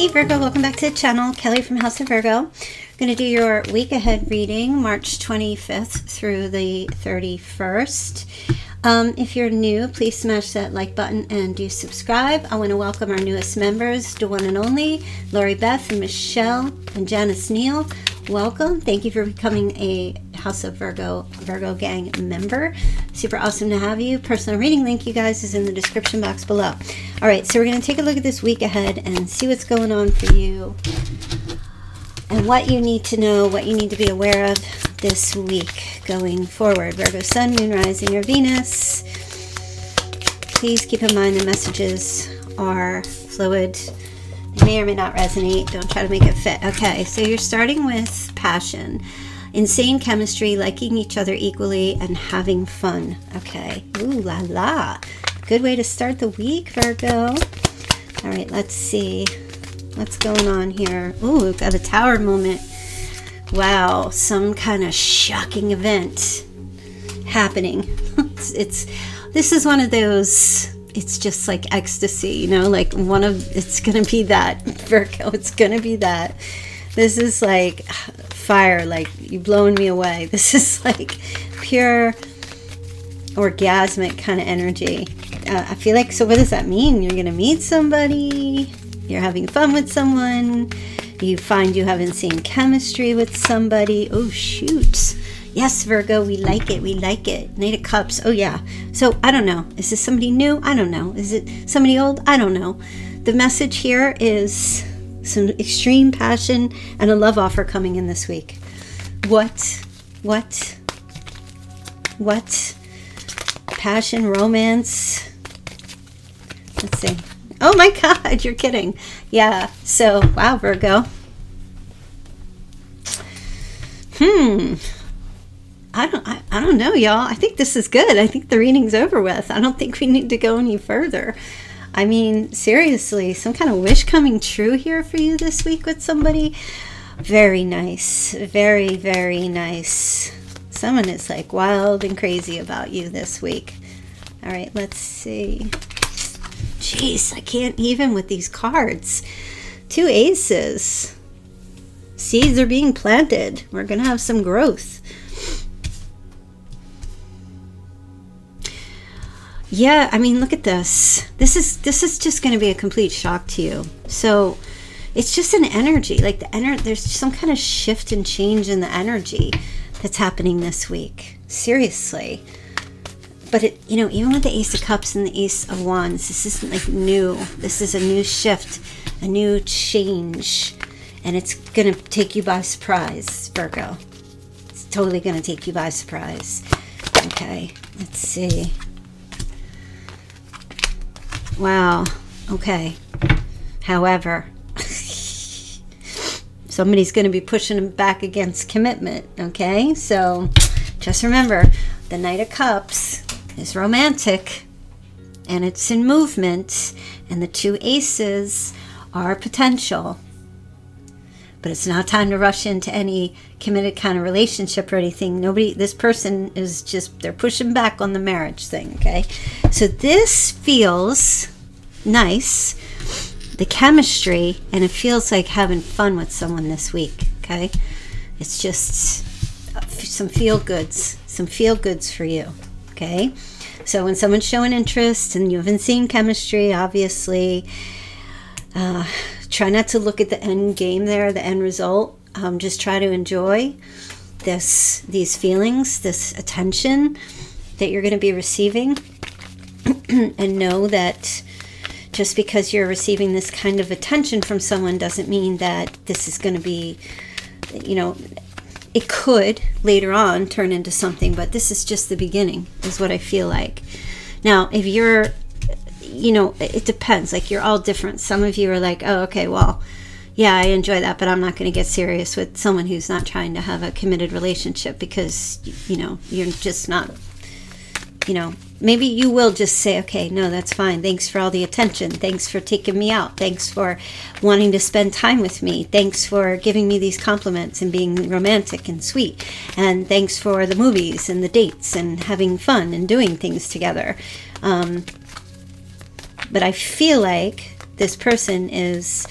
Hey Virgo, welcome back to the channel. Kelly from House of Virgo. I'm going to do your week ahead reading, March 25th through the 31st. Um, if you're new, please smash that like button and do subscribe. I want to welcome our newest members, the one and only Lori Beth and Michelle and Janice Neal. Welcome. Thank you for becoming a House of Virgo Virgo Gang member. Super awesome to have you. Personal reading link, you guys, is in the description box below. All right, so we're going to take a look at this week ahead and see what's going on for you and what you need to know, what you need to be aware of this week going forward. Virgo Sun, Moon, Rising, or Venus. Please keep in mind the messages are fluid. They may or may not resonate. Don't try to make it fit. Okay, so you're starting with passion. Insane chemistry, liking each other equally, and having fun. Okay. Ooh la la. Good way to start the week, Virgo. All right, let's see. What's going on here? Ooh, we've got a tower moment. Wow, some kind of shocking event happening. it's, it's this is one of those it's just like ecstasy, you know, like one of it's gonna be that Virgo, it's gonna be that. This is like fire, like you blowing me away. This is like pure orgasmic kind of energy. Uh, I feel like so. What does that mean? You're gonna meet somebody. You're having fun with someone you find you haven't seen chemistry with somebody. Oh, shoot. Yes, Virgo, we like it. We like it. Knight of Cups. Oh, yeah. So, I don't know. Is this somebody new? I don't know. Is it somebody old? I don't know. The message here is some extreme passion and a love offer coming in this week. What? What? What? Passion, romance. Let's see. Oh my God, you're kidding. Yeah, so wow, Virgo. Hmm. I don't I, I don't know, y'all. I think this is good. I think the reading's over with. I don't think we need to go any further. I mean, seriously, some kind of wish coming true here for you this week with somebody. Very nice. Very, very nice. Someone is like wild and crazy about you this week. All right, let's see. Jeez, I can't even with these cards. Two aces. Seeds are being planted. We're going to have some growth. Yeah, I mean, look at this. This is this is just going to be a complete shock to you. So, it's just an energy. Like the energy there's some kind of shift and change in the energy that's happening this week. Seriously but it you know even with the ace of cups and the ace of wands this isn't like new this is a new shift a new change and it's gonna take you by surprise virgo it's totally gonna take you by surprise okay let's see wow. Okay. However somebody's going to be pushing them back against commitment okay? So just remember the knight of cups is romantic and it's in movement, and the two aces are potential. But it's not time to rush into any committed kind of relationship or anything. Nobody, this person is just, they're pushing back on the marriage thing, okay? So this feels nice, the chemistry, and it feels like having fun with someone this week, okay? It's just some feel goods, some feel goods for you okay? So when someone's showing interest and you haven't seen chemistry, obviously, uh, try not to look at the end game there, the end result. Um, just try to enjoy this, these feelings, this attention that you're going to be receiving, and know that just because you're receiving this kind of attention from someone doesn't mean that this is going to be, you know, it could later on turn into something, but this is just the beginning, is what I feel like. Now, if you're, you know, it depends. Like, you're all different. Some of you are like, oh, okay, well, yeah, I enjoy that, but I'm not going to get serious with someone who's not trying to have a committed relationship because, you know, you're just not, you know, maybe you will just say, okay, no, that's fine. Thanks for all the attention. Thanks for taking me out. Thanks for wanting to spend time with me. Thanks for giving me these compliments and being romantic and sweet. And thanks for the movies and the dates and having fun and doing things together. Um, but I feel like this person is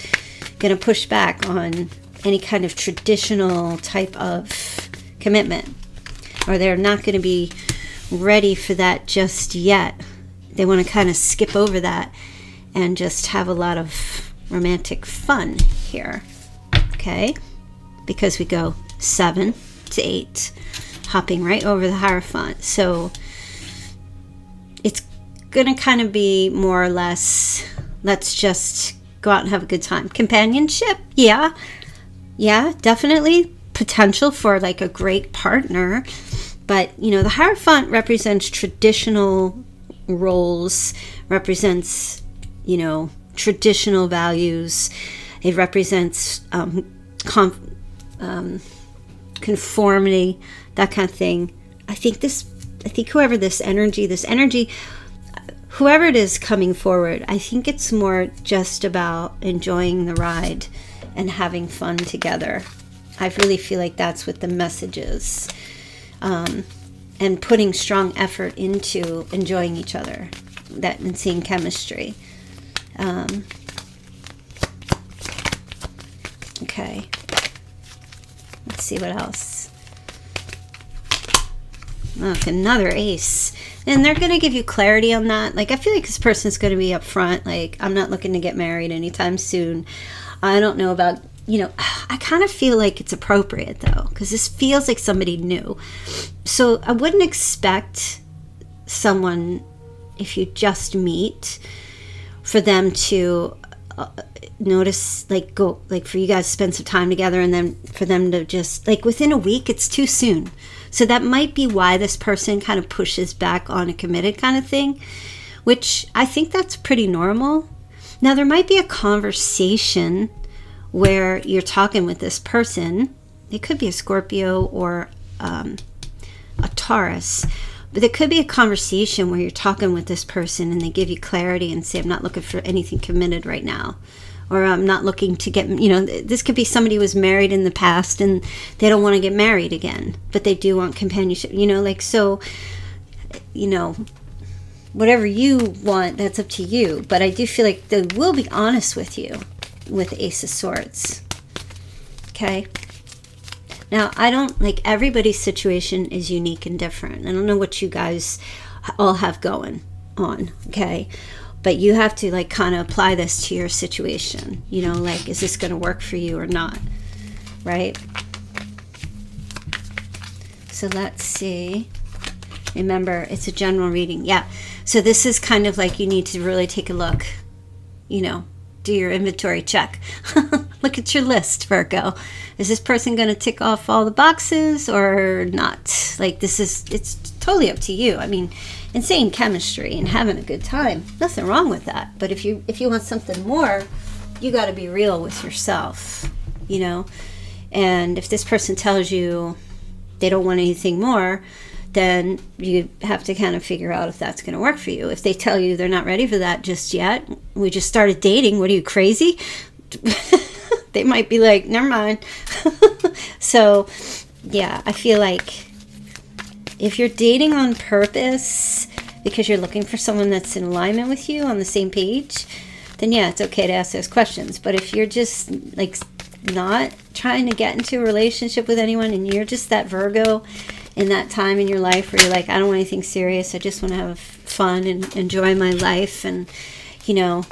going to push back on any kind of traditional type of commitment, or they're not going to be ready for that just yet. They want to kind of skip over that and just have a lot of romantic fun here. Okay? Because we go seven to eight, hopping right over the Hierophant. So it's going to kind of be more or less let's just go out and have a good time. Companionship, yeah. Yeah, definitely potential for like a great partner. But, you know, the Hierophant represents traditional roles, represents, you know, traditional values. It represents um, um, conformity, that kind of thing. I think this, I think whoever this energy, this energy, whoever it is coming forward, I think it's more just about enjoying the ride and having fun together. I really feel like that's what the message is. Um, and putting strong effort into enjoying each other that and seeing chemistry. Um, okay. Let's see what else. Look, another ace. And they're going to give you clarity on that. Like, I feel like this person's going to be upfront. Like, I'm not looking to get married anytime soon. I don't know about, you know, I kind of feel like it's appropriate though, because this feels like somebody new. So I wouldn't expect someone, if you just meet, for them to uh, notice like go like for you guys to spend some time together and then for them to just like within a week it's too soon so that might be why this person kind of pushes back on a committed kind of thing which i think that's pretty normal. Now there might be a conversation where you're talking with this person. It could be a scorpio or um, a taurus but there could be a conversation where you're talking with this person and they give you clarity and say i'm not looking for anything committed right now or I'm not looking to get, you know, this could be somebody who was married in the past and they don't want to get married again, but they do want companionship, you know, like, so, you know, whatever you want, that's up to you. But I do feel like they will be honest with you with Ace of Swords. Okay? Now, I don't, like, everybody's situation is unique and different. I don't know what you guys all have going on, okay? But you have to like kind of apply this to your situation you know like is this going to work for you or not right? So let's see. Remember it's a general reading yeah. So this is kind of like you need to really take a look you know do your inventory check. Look at your list virgo. Is this person going to tick off all the boxes or not? Like this is it's totally up to you. I mean insane chemistry and having a good time. Nothing wrong with that. But if you if you want something more, you got to be real with yourself, you know. And if this person tells you they don't want anything more, then you have to kind of figure out if that's going to work for you. If they tell you they're not ready for that just yet, we just started dating. What are you crazy? they might be like, never mind. so, yeah, I feel like if you're dating on purpose because you're looking for someone that's in alignment with you on the same page, then yeah, it's okay to ask those questions. But if you're just like not trying to get into a relationship with anyone and you're just that Virgo in that time in your life where you're like, I don't want anything serious, I just want to have fun and enjoy my life and, you know,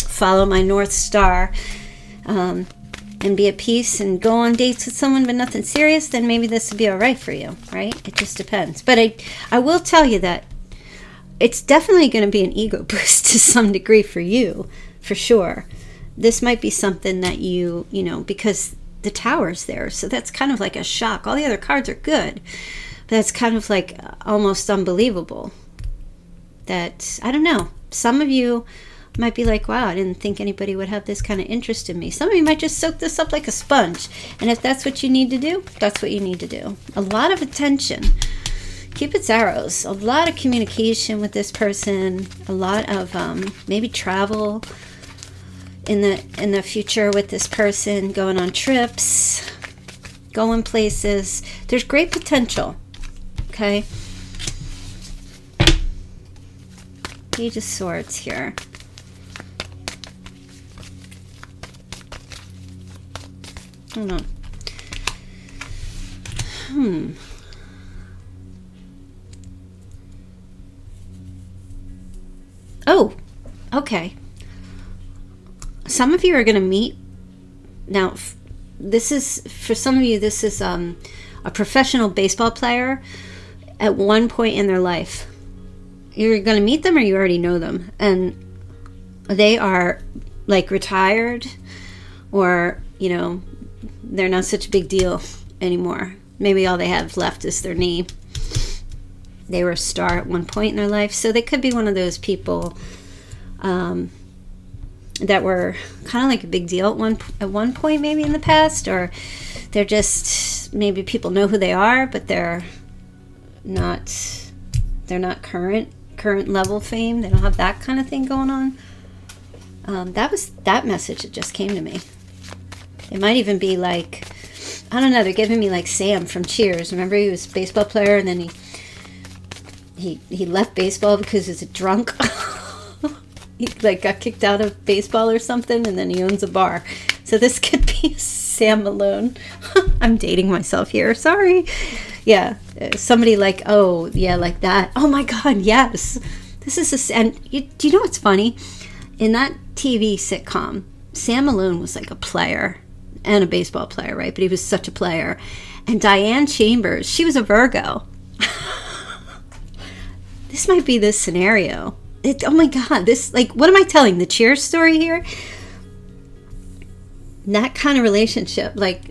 follow my North Star. Um, and be at peace and go on dates with someone but nothing serious, then maybe this would be all right for you, right? It just depends. But I, I will tell you that it's definitely going to be an ego boost to some degree for you, for sure. This might be something that you, you know, because the tower's there, so that's kind of like a shock. All the other cards are good, but that's kind of like almost unbelievable. That, I don't know, some of you might be like, wow, I didn't think anybody would have this kind of interest in me. Some of you might just soak this up like a sponge. And if that's what you need to do, that's what you need to do. A lot of attention. Cupid's arrows. A lot of communication with this person. A lot of um, maybe travel in the in the future with this person. Going on trips. Going places. There's great potential. Okay. Page of Swords here. Hold on. Hmm. Oh, okay. Some of you are going to meet. Now, this is, for some of you, this is um, a professional baseball player at one point in their life. You're going to meet them or you already know them. And they are like retired or, you know, they're not such a big deal anymore. Maybe all they have left is their name. They were a star at one point in their life. So they could be one of those people um, that were kind of like a big deal at one at one point maybe in the past or they're just maybe people know who they are but they're not they're not current current level fame they don't have that kind of thing going on um, that was that message that just came to me it might even be like i don't know they're giving me like sam from cheers. Remember he was a baseball player and then he he he left baseball because he's a drunk. He like got kicked out of baseball or something and then he owns a bar. So this could be sam malone. I'm dating myself here sorry. Yeah uh, somebody like oh yeah like that. Oh my god yes. This is a and you, do you know what's funny? In that tv sitcom sam malone was like a player and a baseball player right? But he was such a player. And diane chambers she was a virgo. This might be this scenario. It, oh my god this like what am i telling? The cheers story here? That kind of relationship like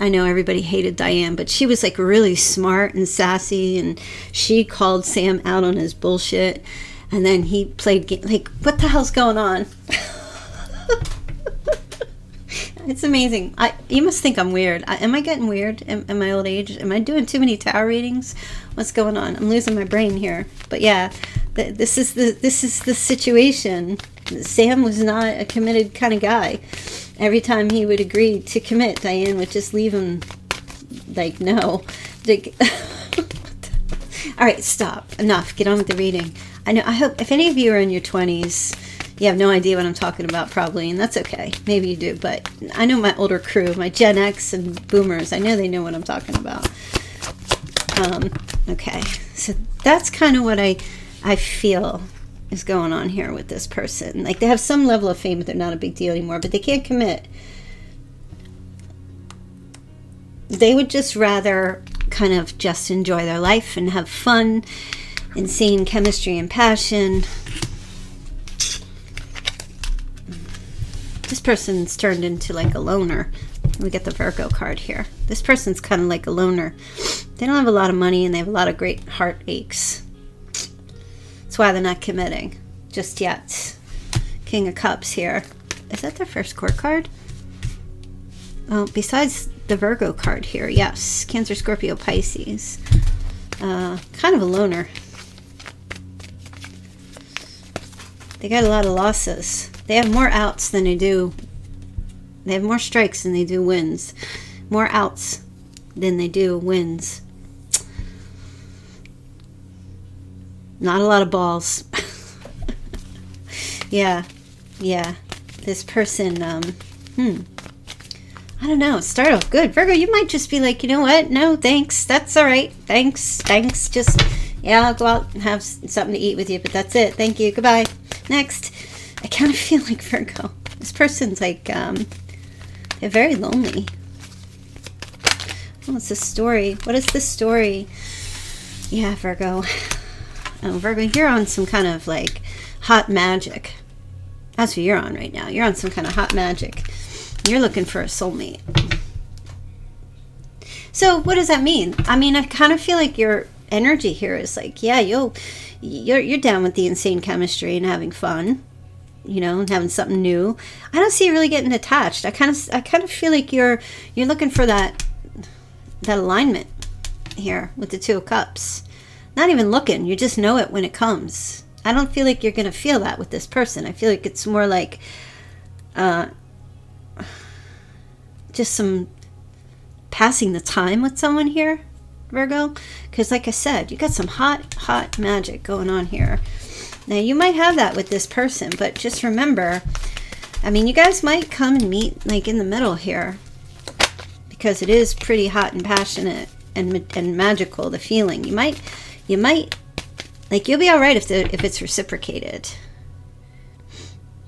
i know everybody hated diane but she was like really smart and sassy and she called sam out on his bullshit and then he played like what the hell's going on it's amazing i you must think i'm weird I, am i getting weird in, in my old age am i doing too many tower readings what's going on i'm losing my brain here but yeah this is the this is the situation. Sam was not a committed kind of guy. Every time he would agree to commit, Diane would just leave him like no. All right, stop. Enough. Get on with the reading. I know. I hope if any of you are in your twenties, you have no idea what I'm talking about, probably, and that's okay. Maybe you do, but I know my older crew, my Gen X and Boomers. I know they know what I'm talking about. Um, okay, so that's kind of what I I feel is going on here with this person. Like they have some level of fame, but they're not a big deal anymore, but they can't commit. They would just rather kind of just enjoy their life and have fun, insane chemistry and passion. Person's turned into like a loner. We get the Virgo card here. This person's kind of like a loner. They don't have a lot of money and they have a lot of great heart aches. That's why they're not committing just yet. King of Cups here. Is that their first court card? Well, besides the Virgo card here, yes. Cancer, Scorpio, Pisces. Uh, kind of a loner. They got a lot of losses. They have more outs than they do. They have more strikes than they do wins. More outs than they do wins. Not a lot of balls. yeah, yeah. This person, um, hmm. I don't know. Start off good. Virgo, you might just be like, you know what? No, thanks. That's all right. Thanks. Thanks. Just, yeah, I'll go out and have something to eat with you, but that's it. Thank you. Goodbye. Next. I kind of feel like Virgo. This person's like, um, they're very lonely. What's the story? What is the story? Yeah, Virgo. Oh, Virgo, you're on some kind of like hot magic. That's what you're on right now. You're on some kind of hot magic. You're looking for a soulmate. So what does that mean? I mean, I kind of feel like your energy here is like, yeah, you'll, you're, you're down with the insane chemistry and having fun, you know, and having something new. I don't see you really getting attached. I kind of, I kind of feel like you're, you're looking for that, that alignment here with the two of cups. Not even looking, you just know it when it comes. I don't feel like you're going to feel that with this person. I feel like it's more like uh, just some passing the time with someone here, Virgo. Because, like I said, you got some hot, hot magic going on here. Now, you might have that with this person, but just remember, I mean, you guys might come and meet like in the middle here. because it is pretty hot and passionate and and magical. The feeling you might you might like you'll be all right if the if it's reciprocated,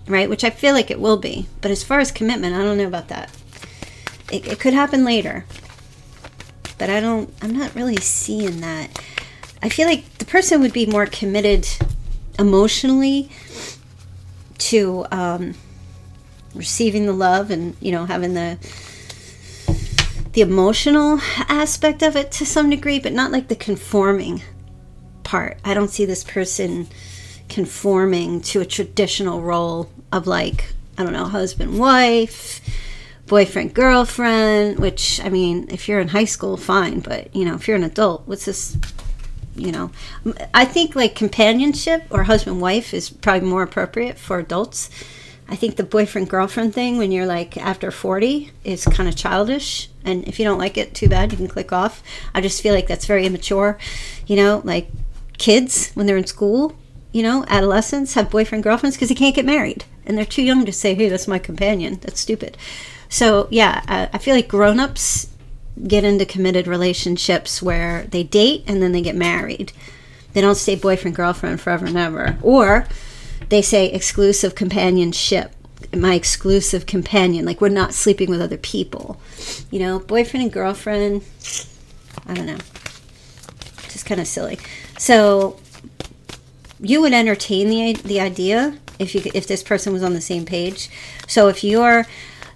right? Which I feel like it will be. But as far as commitment, I don't know about that. It, it could happen later, but I don't. I'm not really seeing that. I feel like the person would be more committed emotionally to um, receiving the love and you know having the the emotional aspect of it to some degree, but not like the conforming part. I don't see this person conforming to a traditional role of like I don't know husband wife boyfriend girlfriend which i mean if you're in high school fine but you know if you're an adult what's this you know? I think like companionship or husband wife is probably more appropriate for adults. I think the boyfriend girlfriend thing when you're like after 40 is kind of childish and if you don't like it too bad you can click off. I just feel like that's very immature you know? Like kids when they're in school you know adolescents have boyfriend girlfriends because they can't get married and they're too young to say hey that's my companion. That's stupid so yeah, I, I feel like grown-ups get into committed relationships where they date and then they get married. They don't stay boyfriend girlfriend forever and ever, or they say exclusive companionship. My exclusive companion, like we're not sleeping with other people. You know, boyfriend and girlfriend. I don't know. Just kind of silly. So you would entertain the the idea if you if this person was on the same page. So if you're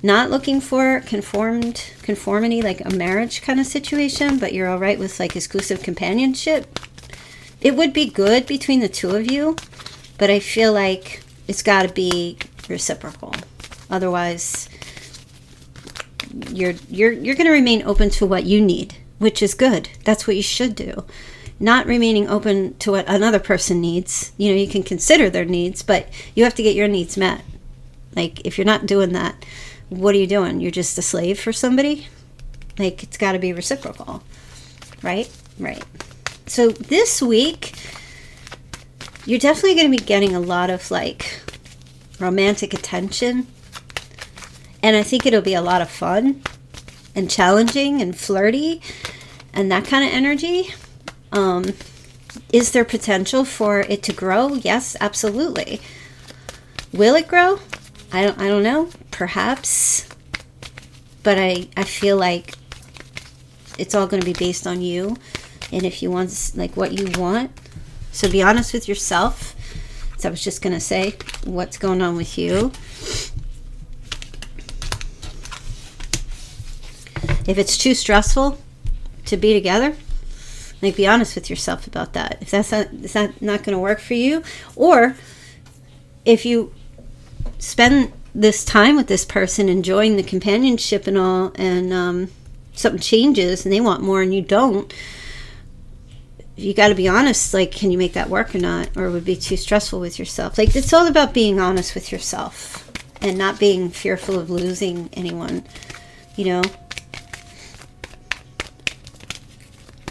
not looking for conformed conformity like a marriage kind of situation but you're all right with like exclusive companionship it would be good between the two of you but i feel like it's got to be reciprocal. Otherwise you're you're you're going to remain open to what you need which is good. That's what you should do. Not remaining open to what another person needs. You know you can consider their needs but you have to get your needs met. Like if you're not doing that what are you doing? You're just a slave for somebody? Like, it's got to be reciprocal, right? Right. So this week, you're definitely going to be getting a lot of like romantic attention. And I think it'll be a lot of fun and challenging and flirty and that kind of energy. Um, is there potential for it to grow? Yes, absolutely. Will it grow? I don't I don't know, perhaps. But I I feel like it's all going to be based on you and if you want like what you want. So be honest with yourself. So I was just going to say what's going on with you. If it's too stressful to be together, like be honest with yourself about that. If that's not, not going to work for you, or if you spend this time with this person, enjoying the companionship and all, and um, something changes and they want more and you don't, you got to be honest. Like, can you make that work or not? Or would be too stressful with yourself? Like, it's all about being honest with yourself and not being fearful of losing anyone, you know?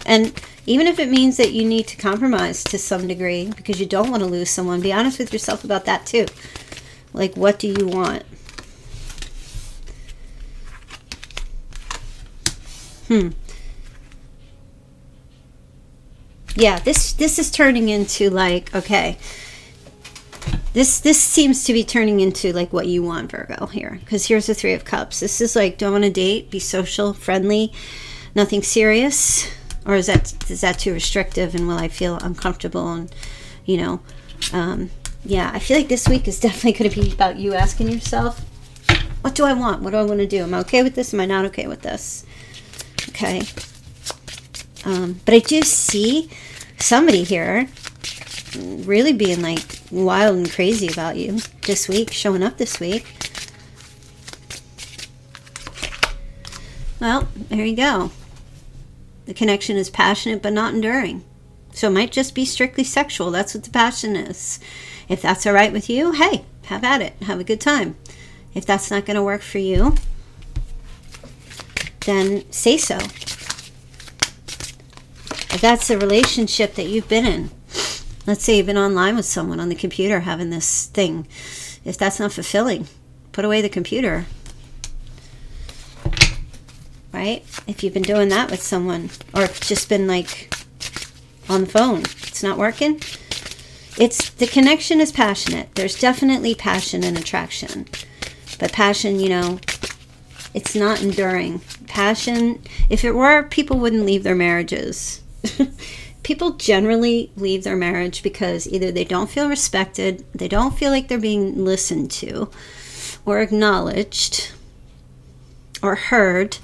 And even if it means that you need to compromise to some degree because you don't want to lose someone, be honest with yourself about that too. Like, what do you want? Hmm. Yeah, this this is turning into like, okay. This this seems to be turning into like what you want, Virgo, here. Because here's the Three of Cups. This is like, don't want to date, be social, friendly, nothing serious. Or is that is that too restrictive and will I feel uncomfortable and you know, um, yeah, I feel like this week is definitely going to be about you asking yourself, what do I want? What do I want to do? Am I okay with this? Am I not okay with this? Okay. Um, but I do see somebody here really being like wild and crazy about you this week, showing up this week. Well, there you go. The connection is passionate but not enduring. So it might just be strictly sexual. That's what the passion is. If that's all right with you, hey, have at it. Have a good time. If that's not going to work for you, then say so. If that's the relationship that you've been in, let's say you've been online with someone on the computer having this thing. If that's not fulfilling, put away the computer. right? If you've been doing that with someone, or just been like on the phone, it's not working. It's the connection is passionate. There's definitely passion and attraction. But passion, you know, it's not enduring. Passion, if it were, people wouldn't leave their marriages. people generally leave their marriage because either they don't feel respected, they don't feel like they're being listened to or acknowledged or heard,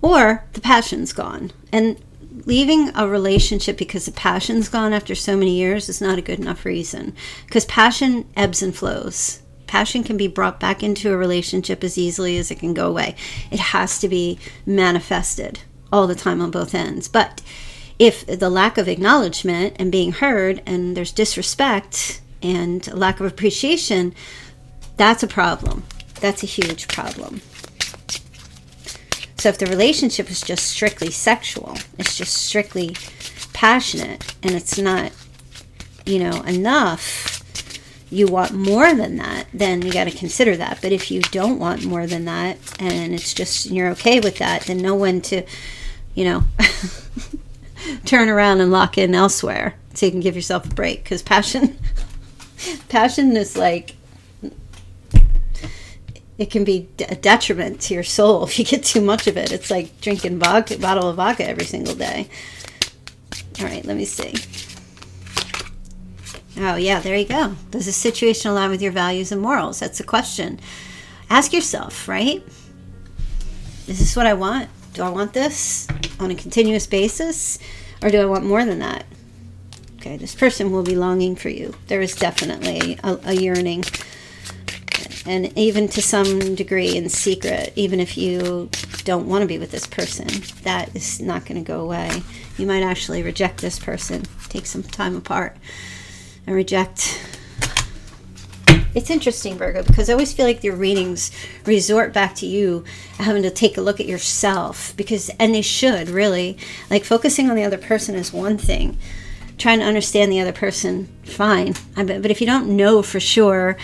or the passion's gone. And leaving a relationship because the passion's gone after so many years is not a good enough reason because passion ebbs and flows. Passion can be brought back into a relationship as easily as it can go away. It has to be manifested all the time on both ends. But if the lack of acknowledgement and being heard and there's disrespect and lack of appreciation, that's a problem. That's a huge problem. So if the relationship is just strictly sexual, it's just strictly passionate, and it's not, you know, enough, you want more than that, then you got to consider that. But if you don't want more than that, and it's just you're okay with that, then know when to, you know, turn around and lock in elsewhere so you can give yourself a break. Because passion, passion is like it can be a detriment to your soul if you get too much of it. It's like drinking vodka, bottle of vodka every single day. All right, let me see. Oh, yeah, there you go. Does the situation align with your values and morals? That's a question. Ask yourself, right? Is this what I want? Do I want this on a continuous basis? Or do I want more than that? Okay, this person will be longing for you. There is definitely a, a yearning and even to some degree in secret, even if you don't want to be with this person, that is not going to go away. You might actually reject this person, take some time apart, and reject. It's interesting, Virgo, because I always feel like your readings resort back to you having to take a look at yourself because, and they should really. Like focusing on the other person is one thing, trying to understand the other person, fine. But if you don't know for sure,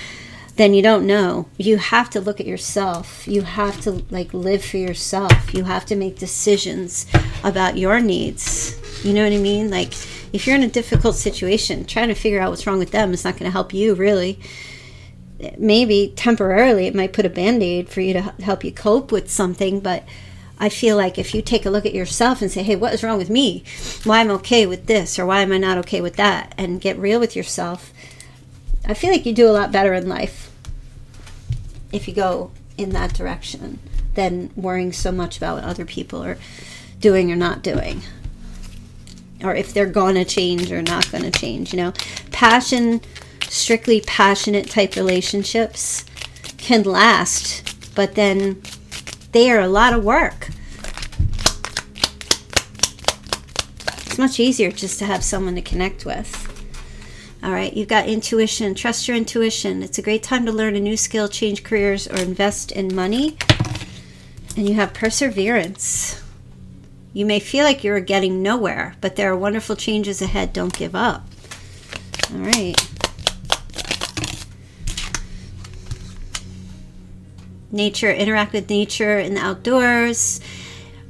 then you don't know. You have to look at yourself. You have to like live for yourself. You have to make decisions about your needs. You know what I mean? Like if you're in a difficult situation, trying to figure out what's wrong with them is not going to help you really. Maybe temporarily it might put a band-aid for you to help you cope with something, but I feel like if you take a look at yourself and say, "Hey, what is wrong with me? Why am I okay with this or why am I not okay with that?" and get real with yourself, I feel like you do a lot better in life if you go in that direction than worrying so much about what other people are doing or not doing or if they're going to change or not going to change you know? Passion strictly passionate type relationships can last but then they are a lot of work. It's much easier just to have someone to connect with all right, you've got intuition. Trust your intuition. It's a great time to learn a new skill, change careers, or invest in money. And you have perseverance. You may feel like you're getting nowhere, but there are wonderful changes ahead. Don't give up. All right. Nature, interact with nature in the outdoors,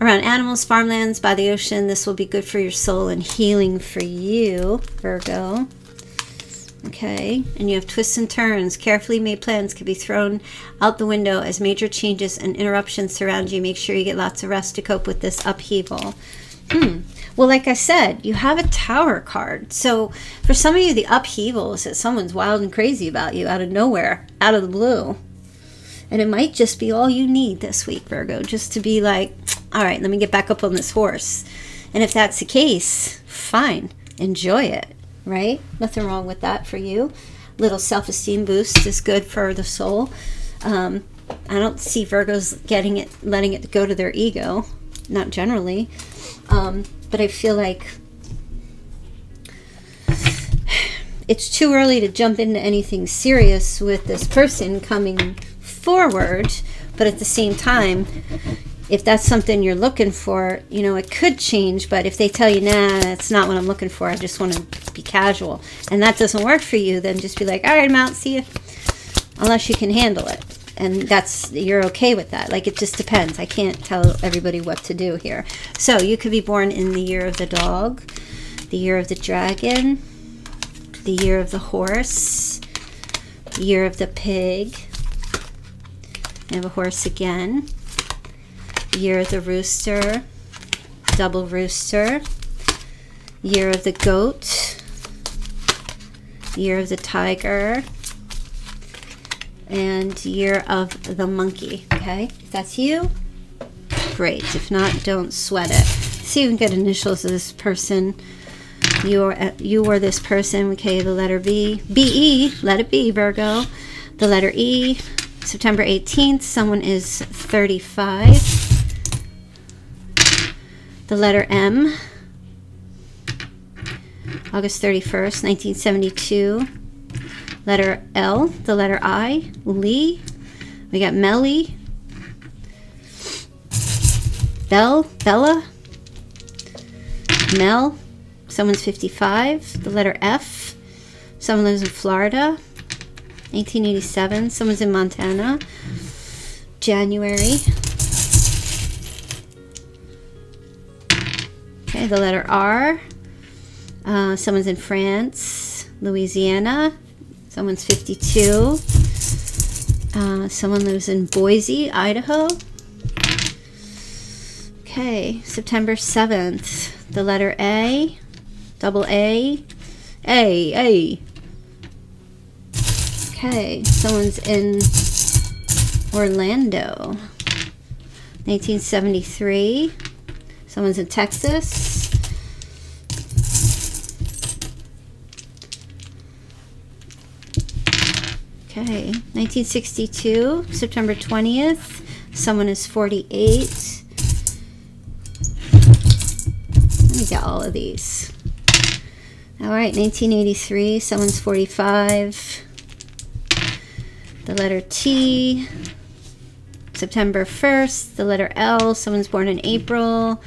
around animals, farmlands, by the ocean. This will be good for your soul and healing for you, Virgo. Okay, and you have twists and turns. Carefully made plans can be thrown out the window as major changes and interruptions surround you. Make sure you get lots of rest to cope with this upheaval. Hmm. Well, like I said, you have a tower card. So for some of you, the upheaval is that someone's wild and crazy about you out of nowhere, out of the blue. And it might just be all you need this week, Virgo, just to be like, all right, let me get back up on this horse. And if that's the case, fine, enjoy it right? Nothing wrong with that for you. Little self esteem boost is good for the soul. Um, I don't see Virgos getting it, letting it go to their ego, not generally. Um, but I feel like it's too early to jump into anything serious with this person coming forward. But at the same time, if that's something you're looking for, you know, it could change. But if they tell you, nah, that's not what I'm looking for, I just want to be casual, and that doesn't work for you, then just be like, all right, I'm out, see you. Unless you can handle it. and that's you're okay with that. Like it just depends. I can't tell everybody what to do here. So you could be born in the year of the dog, the year of the dragon, the year of the horse, year of the pig. I have a horse again. Year of the rooster, double rooster. Year of the goat. Year of the tiger and year of the monkey. Okay, if that's you, great. If not, don't sweat it. See, you can get initials of this person. You are you or this person. Okay, the letter B, B E. Let it be Virgo. The letter E. September 18th. Someone is 35. The letter M. August 31st, 1972 letter L, the letter I, Lee. We got Melly, Bell, Bella, Mel. Someone's 55. The letter F. Someone lives in Florida. 1887. Someone's in Montana. January. Okay, the letter R. Uh, someone's in France, Louisiana. Someone's 52. Uh, someone lives in Boise, Idaho. Okay, September 7th. The letter A, double A, A, A. Okay, someone's in Orlando. 1973. Someone's in Texas. Okay, 1962, September 20th. Someone is 48. Let me get all of these. All right, 1983, someone's 45. The letter T, September 1st. The letter L, someone's born in April.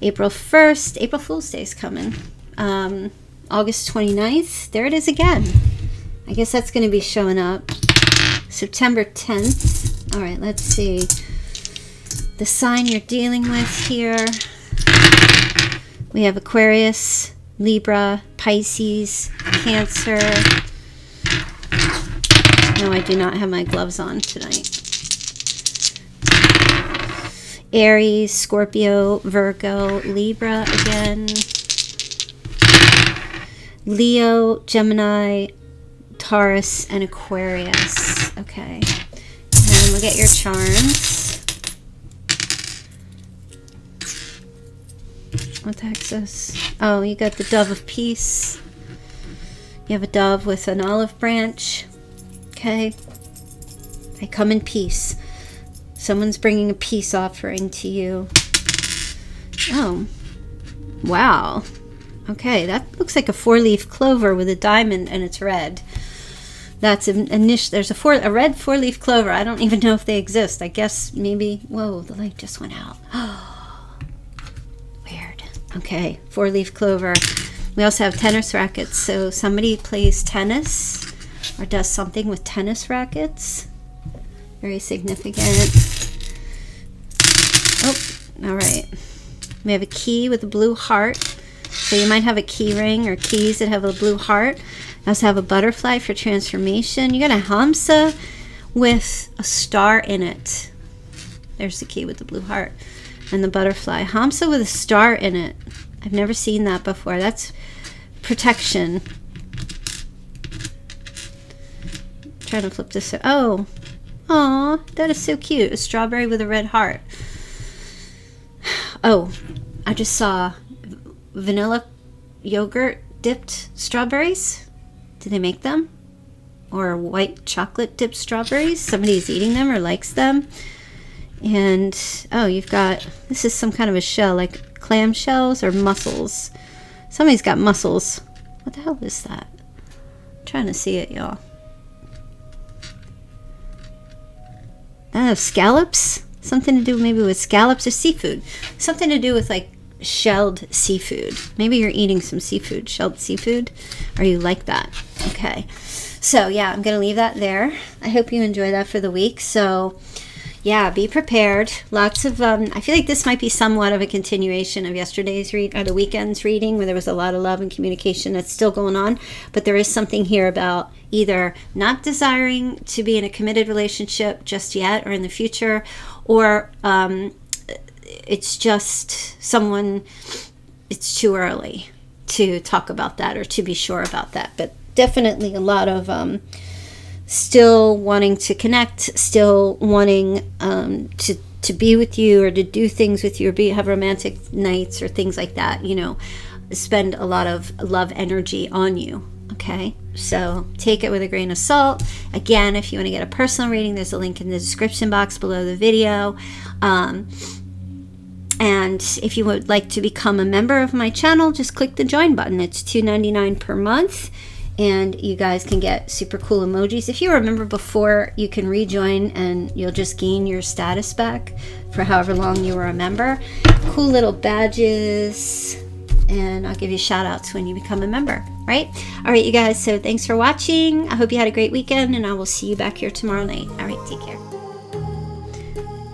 April 1st, April Fool's Day is coming. Um, August 29th, there it is again. I guess that's going to be showing up September 10th. All right, let's see. The sign you're dealing with here. We have Aquarius, Libra, Pisces, Cancer. No, I do not have my gloves on tonight. Aries, Scorpio, Virgo, Libra again. Leo, Gemini, Taurus, and Aquarius. Okay. And we'll get your charms. What the this? Oh, you got the Dove of Peace. You have a dove with an olive branch. Okay. I come in peace. Someone's bringing a peace offering to you. Oh. Wow. Okay, that looks like a four-leaf clover with a diamond and it's red. That's a, a niche. There's a four, a red four-leaf clover. I don't even know if they exist. I guess maybe. Whoa, the light just went out. Weird. Okay, four-leaf clover. We also have tennis rackets. So somebody plays tennis or does something with tennis rackets. Very significant. All right. We have a key with a blue heart. So you might have a key ring or keys that have a blue heart. I also have a butterfly for transformation. You got a Hamsa with a star in it. There's the key with the blue heart and the butterfly. Hamsa with a star in it. I've never seen that before. That's protection. Trying to flip this. Oh, oh, that is so cute. A strawberry with a red heart. Oh, I just saw vanilla yogurt dipped strawberries. Do they make them? Or white chocolate dipped strawberries? Somebody's eating them or likes them. And, oh, you've got, this is some kind of a shell, like clam shells or mussels. Somebody's got mussels. What the hell is that? I'm trying to see it, y'all. Oh, scallops? Something to do maybe with scallops or seafood. Something to do with like shelled seafood. Maybe you're eating some seafood, shelled seafood. Are you like that? Okay. So, yeah, I'm going to leave that there. I hope you enjoy that for the week. So, yeah, be prepared. Lots of, um, I feel like this might be somewhat of a continuation of yesterday's read or the weekend's reading where there was a lot of love and communication that's still going on. But there is something here about either not desiring to be in a committed relationship just yet or in the future, or um, it's just someone, it's too early to talk about that or to be sure about that. But definitely a lot of, um, still wanting to connect, still wanting um, to to be with you or to do things with you or be have romantic nights or things like that. You know, spend a lot of love energy on you. Okay, so take it with a grain of salt. Again, if you want to get a personal reading, there's a link in the description box below the video. Um, and if you would like to become a member of my channel, just click the join button. It's $2.99 per month and you guys can get super cool emojis. If you remember before, you can rejoin and you'll just gain your status back for however long you were a member. Cool little badges, and I'll give you shout outs when you become a member, right? All right, you guys, so thanks for watching. I hope you had a great weekend, and I will see you back here tomorrow night. All right, take care.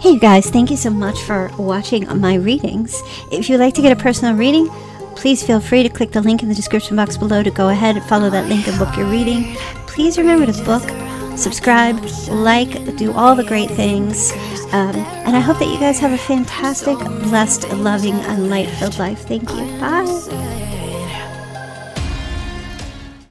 Hey, you guys, thank you so much for watching my readings. If you'd like to get a personal reading, Please feel free to click the link in the description box below to go ahead and follow that link and book your reading. Please remember to book, subscribe, like, do all the great things. Um, and I hope that you guys have a fantastic, blessed, loving, and light filled life. Thank you. Bye.